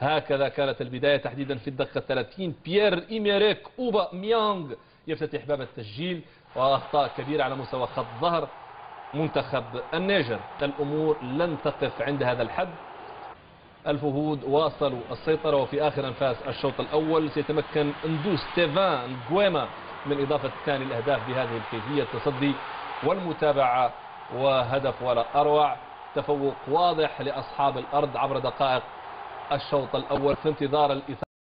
هكذا كانت البداية تحديدا في الدقيقة 30 بيير إيميريك أوبا ميانغ يفتتح باب التسجيل وأخطاء كبيرة على مستوى خط ظهر منتخب النيجر. الأمور لن تقف عند هذا الحد. الفهود واصلوا السيطرة وفي آخر أنفاس الشوط الأول سيتمكن اندوس تيفان جويما من إضافة ثاني الأهداف بهذه الكيفية التصدي والمتابعة وهدف ولا أروع. تفوق واضح لأصحاب الأرض عبر دقائق الشوط الأول في انتظار الإثارة.